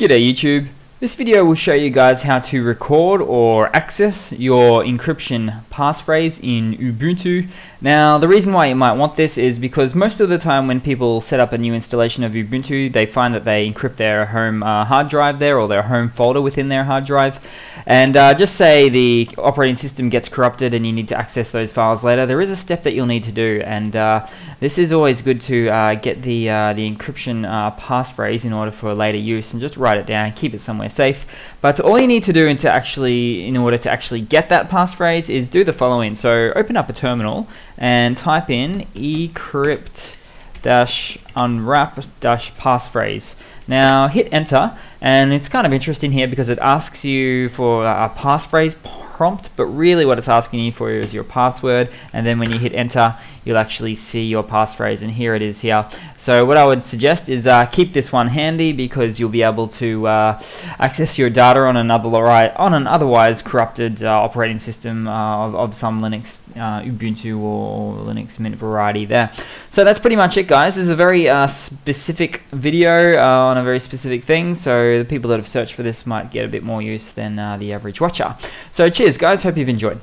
G'day YouTube. This video will show you guys how to record or access your encryption passphrase in Ubuntu. Now the reason why you might want this is because most of the time when people set up a new installation of Ubuntu they find that they encrypt their home uh, hard drive there or their home folder within their hard drive and uh, just say the operating system gets corrupted and you need to access those files later there is a step that you'll need to do and uh, this is always good to uh, get the, uh, the encryption uh, passphrase in order for later use and just write it down keep it somewhere safe but all you need to do to actually in order to actually get that passphrase is do the following so open up a terminal and type in ecrypt dash unwrap dash passphrase. Now hit enter and it's kind of interesting here because it asks you for a passphrase prompt, but really what it's asking you for is your password. And then when you hit enter, you'll actually see your passphrase. And here it is here. So what I would suggest is uh, keep this one handy because you'll be able to uh, access your data on another on an otherwise corrupted uh, operating system uh, of, of, some Linux, uh, Ubuntu or Linux Mint variety there. So that's pretty much it, guys. This is a very uh, specific video on a very specific thing. So the people that have searched for this might get a bit more use than the average watcher. So cheers guys, hope you've enjoyed.